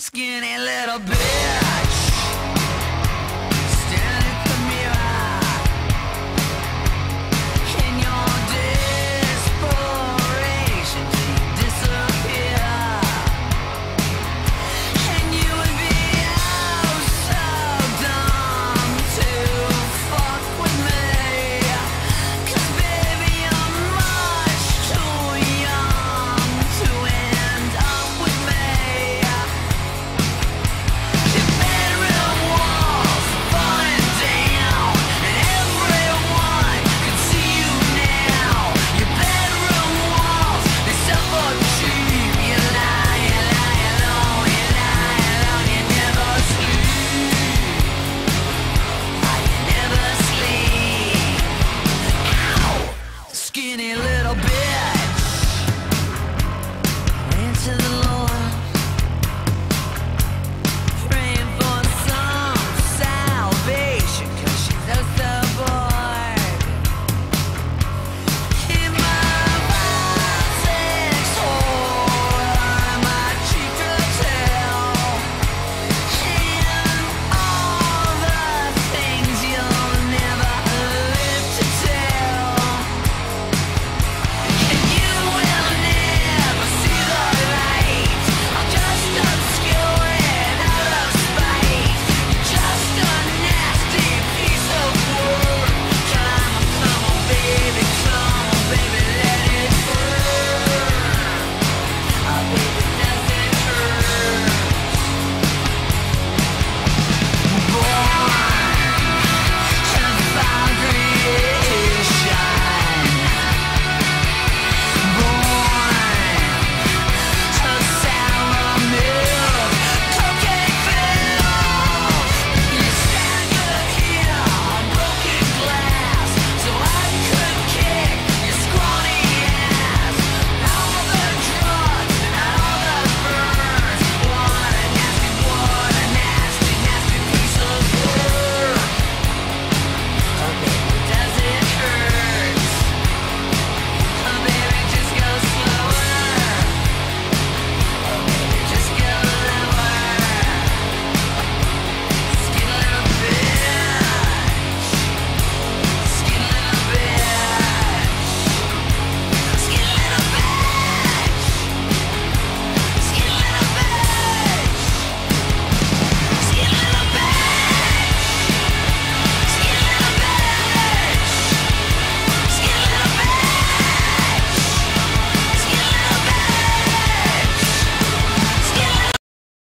skinny little bitch.